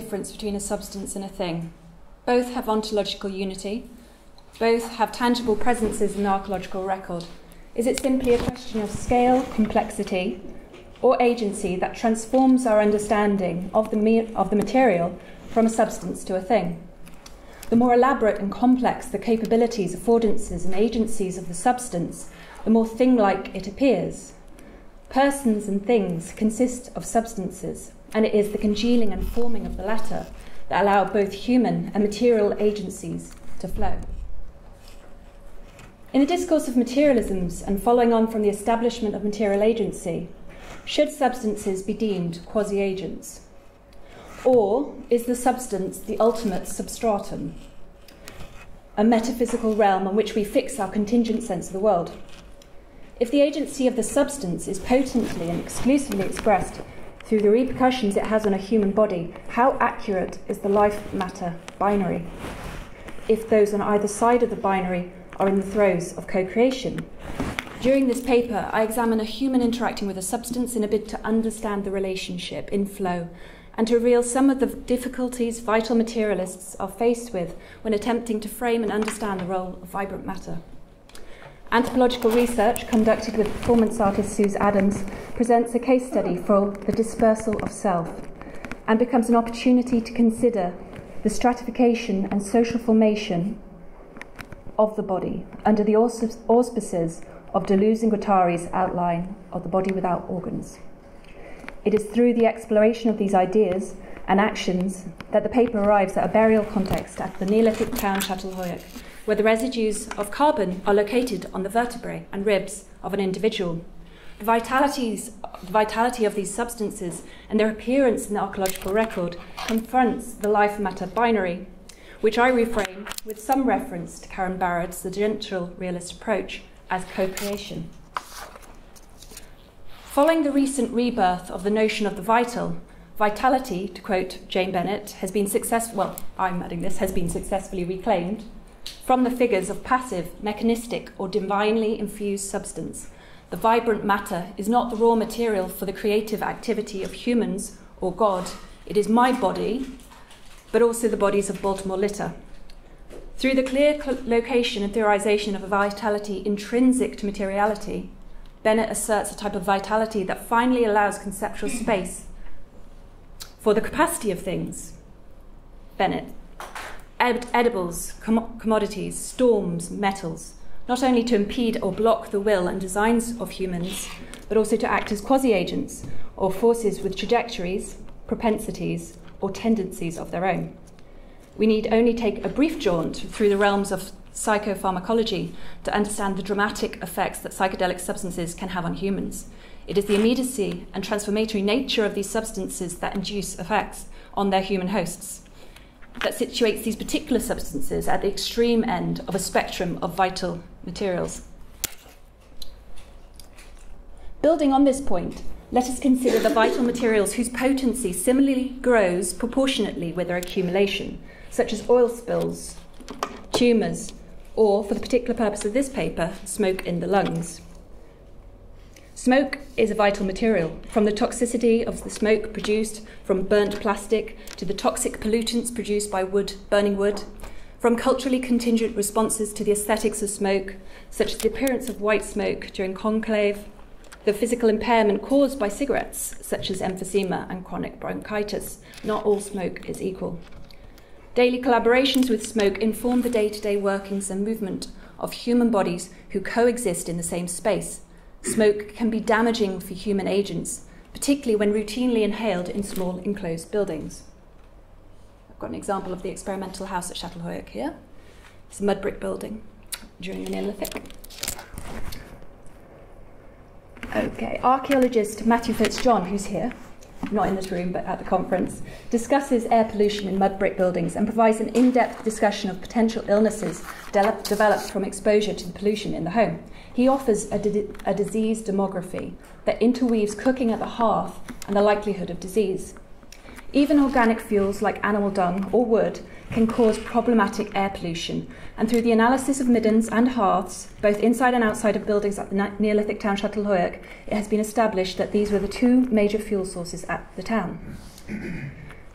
difference between a substance and a thing? Both have ontological unity, both have tangible presences in the archaeological record. Is it simply a question of scale, complexity, or agency that transforms our understanding of the, of the material from a substance to a thing? The more elaborate and complex the capabilities, affordances, and agencies of the substance, the more thing like it appears. Persons and things consist of substances, and it is the congealing and forming of the latter that allow both human and material agencies to flow. In the discourse of materialisms and following on from the establishment of material agency, should substances be deemed quasi agents? Or is the substance the ultimate substratum, a metaphysical realm on which we fix our contingent sense of the world? If the agency of the substance is potently and exclusively expressed through the repercussions it has on a human body, how accurate is the life matter binary? If those on either side of the binary are in the throes of co creation. During this paper, I examine a human interacting with a substance in a bid to understand the relationship in flow and to reveal some of the difficulties vital materialists are faced with when attempting to frame and understand the role of vibrant matter. Anthropological research conducted with performance artist Suze Adams presents a case study for the dispersal of self and becomes an opportunity to consider the stratification and social formation of the body under the auspices of Deleuze and Guattari's outline of the body without organs. It is through the exploration of these ideas and actions that the paper arrives at a burial context at the Neolithic town Çatalhöyük, where the residues of carbon are located on the vertebrae and ribs of an individual. The, the vitality of these substances and their appearance in the archaeological record confronts the life matter binary which I reframe with some reference to Karen Barad's The agential Realist Approach as co creation. Following the recent rebirth of the notion of the vital, vitality, to quote Jane Bennett, has been successful, well, I'm adding this, has been successfully reclaimed from the figures of passive, mechanistic, or divinely infused substance. The vibrant matter is not the raw material for the creative activity of humans or God. It is my body, but also the bodies of Baltimore litter. Through the clear location and theorization of a vitality intrinsic to materiality, Bennett asserts a type of vitality that finally allows conceptual space for the capacity of things. Bennett. Ed- edibles, com- commodities, storms, metals, not only to impede or block the will and designs of humans, but also to act as quasi agents or forces with trajectories, propensities, or tendencies of their own. We need only take a brief jaunt through the realms of psychopharmacology to understand the dramatic effects that psychedelic substances can have on humans. It is the immediacy and transformatory nature of these substances that induce effects on their human hosts, that situates these particular substances at the extreme end of a spectrum of vital materials. Building on this point, let us consider the vital materials whose potency similarly grows proportionately with their accumulation, such as oil spills, tumours, or, for the particular purpose of this paper, smoke in the lungs. Smoke is a vital material, from the toxicity of the smoke produced from burnt plastic to the toxic pollutants produced by wood, burning wood, from culturally contingent responses to the aesthetics of smoke, such as the appearance of white smoke during conclave, the physical impairment caused by cigarettes, such as emphysema and chronic bronchitis. Not all smoke is equal. Daily collaborations with smoke inform the day to day workings and movement of human bodies who coexist in the same space. Smoke can be damaging for human agents, particularly when routinely inhaled in small enclosed buildings. I've got an example of the experimental house at Çatalhöyük here. It's a mud brick building during the Neolithic. Okay, archaeologist Matthew Fitzjohn, who's here, not in this room but at the conference, discusses air pollution in mud brick buildings and provides an in depth discussion of potential illnesses de- developed from exposure to the pollution in the home. He offers a, di- a disease demography that interweaves cooking at the hearth and the likelihood of disease. Even organic fuels like animal dung or wood can cause problematic air pollution, and through the analysis of middens and hearths, both inside and outside of buildings at the Neolithic town Çatalhöyük, it has been established that these were the two major fuel sources at the town.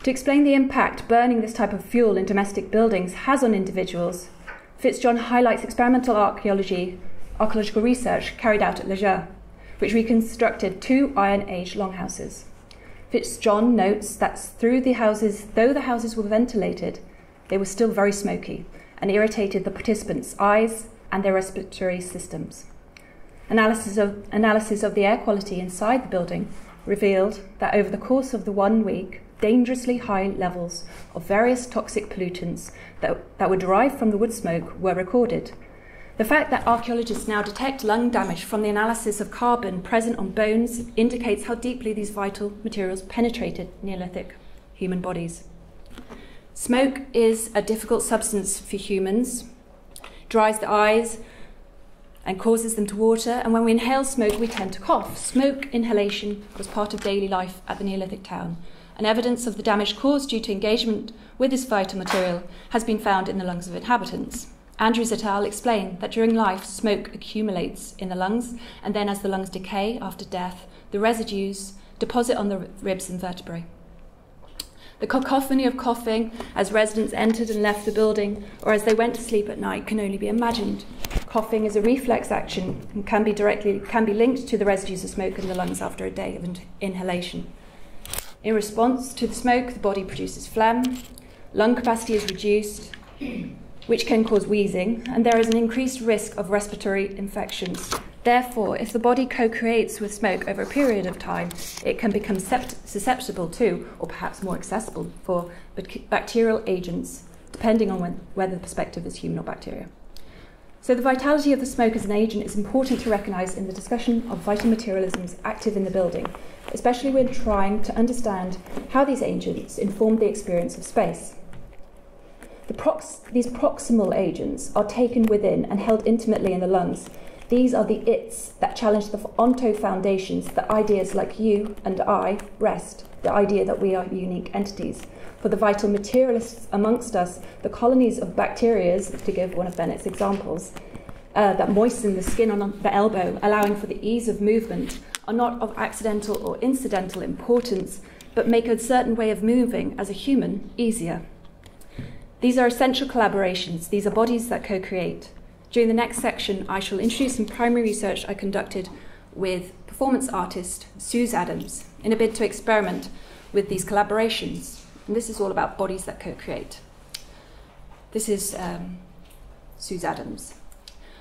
To explain the impact burning this type of fuel in domestic buildings has on individuals, FitzJohn highlights experimental archaeology, archaeological research carried out at Lejre, which reconstructed two Iron Age longhouses. FitzJohn notes that through the houses, though the houses were ventilated, they were still very smoky and irritated the participants' eyes and their respiratory systems. Analysis of, analysis of the air quality inside the building revealed that over the course of the one week, dangerously high levels of various toxic pollutants that, that were derived from the wood smoke were recorded. The fact that archaeologists now detect lung damage from the analysis of carbon present on bones indicates how deeply these vital materials penetrated Neolithic human bodies. Smoke is a difficult substance for humans, dries the eyes, and causes them to water. And when we inhale smoke, we tend to cough. Smoke inhalation was part of daily life at the Neolithic town. And evidence of the damage caused due to engagement with this vital material has been found in the lungs of inhabitants. Andrews et al. explain that during life, smoke accumulates in the lungs, and then as the lungs decay after death, the residues deposit on the ribs and vertebrae. The cacophony of coughing as residents entered and left the building or as they went to sleep at night can only be imagined. Coughing is a reflex action and can be directly can be linked to the residues of smoke in the lungs after a day of in- inhalation. In response to the smoke, the body produces phlegm, lung capacity is reduced, which can cause wheezing, and there is an increased risk of respiratory infections. Therefore, if the body co creates with smoke over a period of time, it can become susceptible to, or perhaps more accessible for, bacterial agents, depending on when, whether the perspective is human or bacteria. So, the vitality of the smoke as an agent is important to recognise in the discussion of vital materialisms active in the building, especially when trying to understand how these agents inform the experience of space. The prox- these proximal agents are taken within and held intimately in the lungs these are the its that challenge the onto foundations that ideas like you and I rest, the idea that we are unique entities. For the vital materialists amongst us, the colonies of bacteria, to give one of Bennett's examples, uh, that moisten the skin on the elbow, allowing for the ease of movement, are not of accidental or incidental importance, but make a certain way of moving as a human easier. These are essential collaborations, these are bodies that co create. During the next section, I shall introduce some primary research I conducted with performance artist Suze Adams in a bid to experiment with these collaborations. And this is all about bodies that co create. This is um, Suze Adams.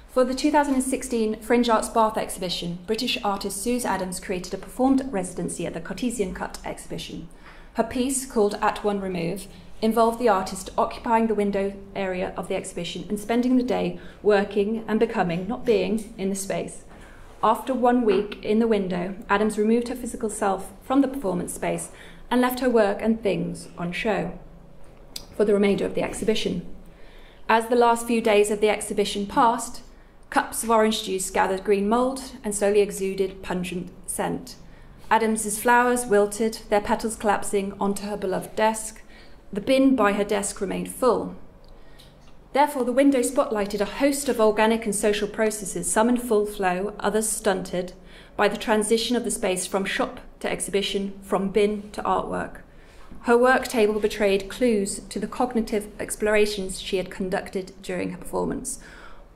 For the 2016 Fringe Arts Bath exhibition, British artist Suze Adams created a performed residency at the Cartesian Cut exhibition. Her piece, called At One Remove, involved the artist occupying the window area of the exhibition and spending the day working and becoming, not being, in the space. After one week in the window, Adams removed her physical self from the performance space and left her work and things on show for the remainder of the exhibition. As the last few days of the exhibition passed, cups of orange juice gathered green mould and slowly exuded pungent scent. Adams's flowers wilted, their petals collapsing onto her beloved desk, the bin by her desk remained full. Therefore, the window spotlighted a host of organic and social processes, some in full flow, others stunted, by the transition of the space from shop to exhibition, from bin to artwork. Her work table betrayed clues to the cognitive explorations she had conducted during her performance.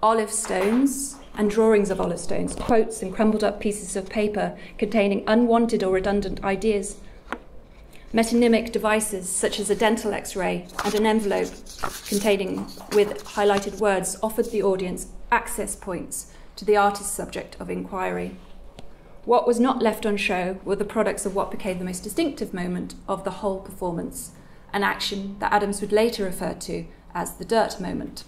Olive stones and drawings of olive stones, quotes and crumbled up pieces of paper containing unwanted or redundant ideas metonymic devices such as a dental x ray and an envelope containing with highlighted words offered the audience access points to the artist's subject of inquiry. What was not left on show were the products of what became the most distinctive moment of the whole performance, an action that Adams would later refer to as the dirt moment.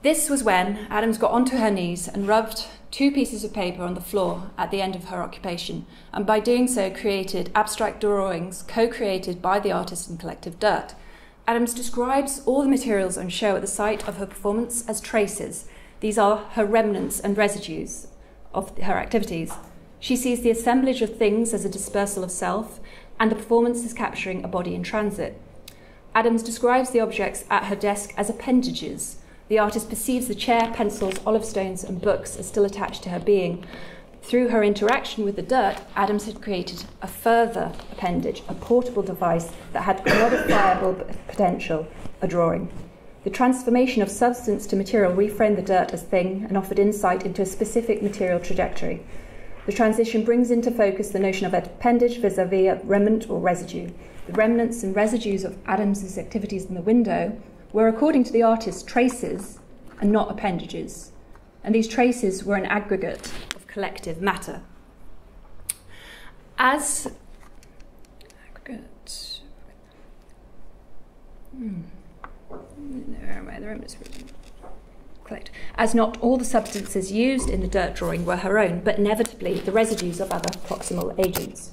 This was when Adams got onto her knees and rubbed two pieces of paper on the floor at the end of her occupation, and by doing so created abstract drawings co created by the artist and collective Dirt. Adams describes all the materials on show at the site of her performance as traces. These are her remnants and residues of her activities. She sees the assemblage of things as a dispersal of self, and the performance as capturing a body in transit. Adams describes the objects at her desk as appendages the artist perceives the chair, pencils, olive stones, and books as still attached to her being. Through her interaction with the dirt, Adams had created a further appendage, a portable device that had modifiable potential, a drawing. The transformation of substance to material reframed the dirt as thing and offered insight into a specific material trajectory. The transition brings into focus the notion of appendage vis a vis remnant or residue. The remnants and residues of Adams's activities in the window were, according to the artist, traces and not appendages. And these traces were an aggregate of collective matter. As aggregate, hmm. as not all the substances used in the dirt drawing were her own, but inevitably the residues of other proximal agents.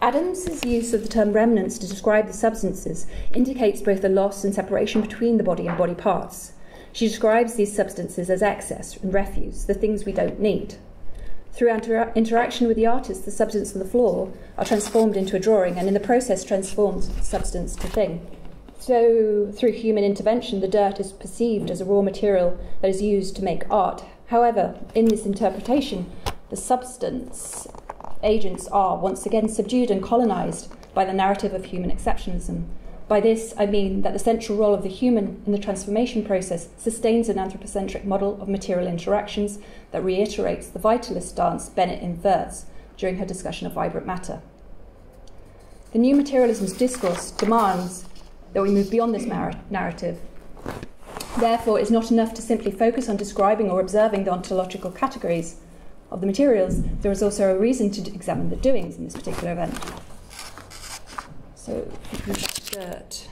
Adams's use of the term remnants to describe the substances indicates both the loss and separation between the body and body parts. She describes these substances as excess and refuse, the things we don't need. Through inter- interaction with the artist, the substance and the floor are transformed into a drawing, and in the process, transforms substance to thing. So, through human intervention, the dirt is perceived as a raw material that is used to make art. However, in this interpretation, the substance agents are once again subdued and colonized by the narrative of human exceptionalism. By this, I mean that the central role of the human in the transformation process sustains an anthropocentric model of material interactions that reiterates the vitalist stance Bennett inverts during her discussion of vibrant matter. The new materialism's discourse demands that we move beyond this narrative. Therefore, it's not enough to simply focus on describing or observing the ontological categories of the materials. There is also a reason to examine the doings in this particular event. So, dirt.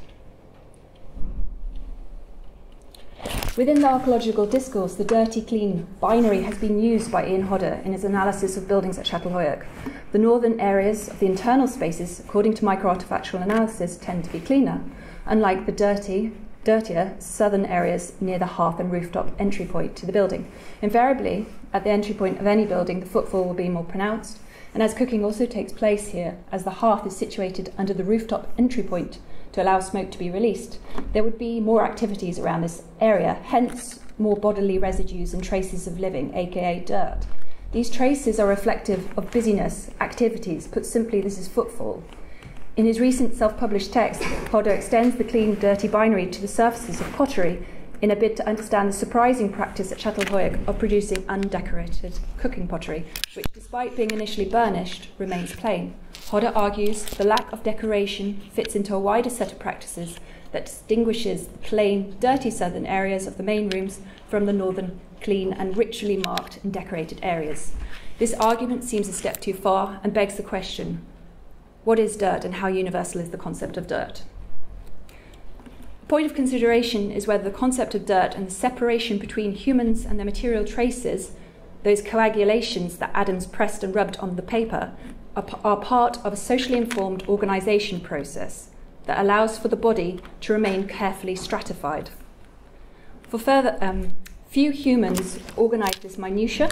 Within the archaeological discourse, the dirty clean binary has been used by Ian Hodder in his analysis of buildings at Çatalhöyük. The northern areas of the internal spaces, according to microartifactual analysis, tend to be cleaner, unlike the dirty, dirtier southern areas near the hearth and rooftop entry point to the building. Invariably, at the entry point of any building, the footfall will be more pronounced, and as cooking also takes place here, as the hearth is situated under the rooftop entry point to allow smoke to be released, there would be more activities around this area, hence more bodily residues and traces of living, aka dirt. These traces are reflective of busyness, activities. Put simply, this is footfall. In his recent self published text, Hodder extends the clean, dirty binary to the surfaces of pottery in a bid to understand the surprising practice at Çatalhöyük of producing undecorated cooking pottery, which, despite being initially burnished, remains plain. Hodder argues the lack of decoration fits into a wider set of practices that distinguishes the plain, dirty southern areas of the main rooms from the northern, clean, and ritually marked and decorated areas. This argument seems a step too far and begs the question what is dirt and how universal is the concept of dirt? point of consideration is whether the concept of dirt and the separation between humans and their material traces, those coagulations that Adams pressed and rubbed on the paper, are, are part of a socially informed organisation process that allows for the body to remain carefully stratified. For further, um, few humans organise this minutiae.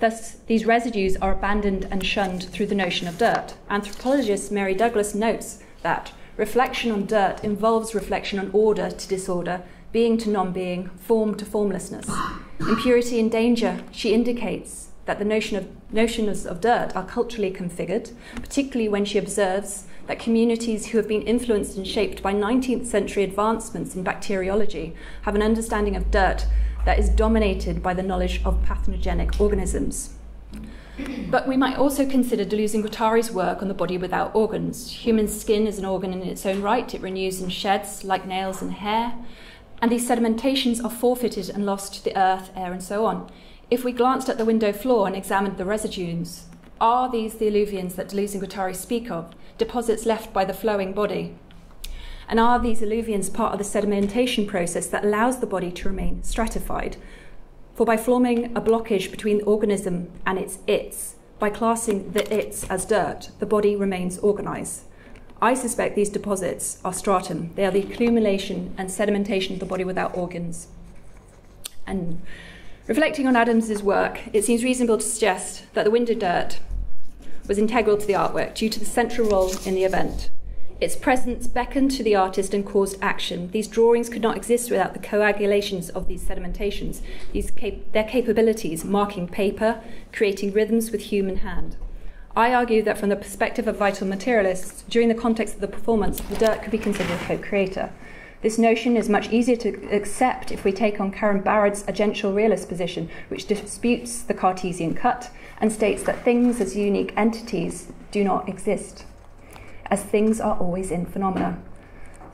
Thus, these residues are abandoned and shunned through the notion of dirt. Anthropologist Mary Douglas notes that Reflection on dirt involves reflection on order to disorder, being to non being, form to formlessness. Impurity and danger, she indicates that the notion of, notions of dirt are culturally configured, particularly when she observes that communities who have been influenced and shaped by 19th century advancements in bacteriology have an understanding of dirt that is dominated by the knowledge of pathogenic organisms. But we might also consider Deleuze and Guattari's work on the body without organs. Human skin is an organ in its own right, it renews and sheds like nails and hair, and these sedimentations are forfeited and lost to the earth, air, and so on. If we glanced at the window floor and examined the residues, are these the alluvions that Deleuze and Guattari speak of, deposits left by the flowing body? And are these alluvions part of the sedimentation process that allows the body to remain stratified? For by forming a blockage between the organism and its its, by classing the its as dirt, the body remains organized. I suspect these deposits are stratum. They are the accumulation and sedimentation of the body without organs. And reflecting on Adams's work, it seems reasonable to suggest that the window dirt was integral to the artwork due to the central role in the event. Its presence beckoned to the artist and caused action. These drawings could not exist without the coagulations of these sedimentations, these cap- their capabilities, marking paper, creating rhythms with human hand. I argue that from the perspective of vital materialists, during the context of the performance, the dirt could be considered a co creator. This notion is much easier to accept if we take on Karen Barad's agential realist position, which disputes the Cartesian cut and states that things as unique entities do not exist, as things are always in phenomena.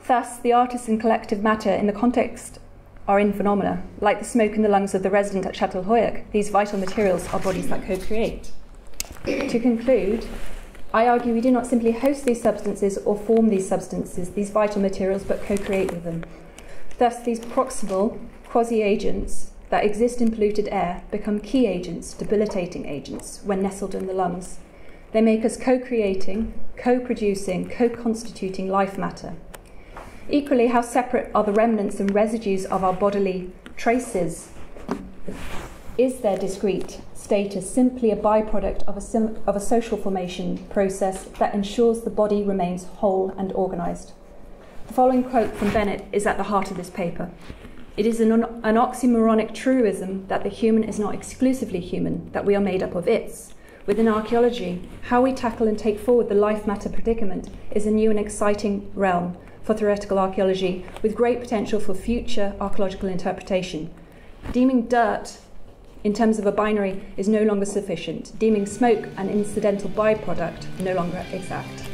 Thus, the artist and collective matter in the context are in phenomena. Like the smoke in the lungs of the resident at Château Çatalhöyük, these vital materials are bodies that co create. to conclude, I argue we do not simply host these substances or form these substances, these vital materials, but co create with them. Thus, these proximal quasi agents that exist in polluted air become key agents, debilitating agents, when nestled in the lungs. They make us co creating, co producing, co constituting life matter. Equally, how separate are the remnants and residues of our bodily traces? Is their discrete status simply a byproduct of a, sim- of a social formation process that ensures the body remains whole and organised? The following quote from Bennett is at the heart of this paper. It is an, an oxymoronic truism that the human is not exclusively human, that we are made up of its. Within archaeology, how we tackle and take forward the life matter predicament is a new and exciting realm for theoretical archaeology with great potential for future archaeological interpretation. Deeming dirt in terms of a binary is no longer sufficient, deeming smoke an incidental byproduct no longer exact.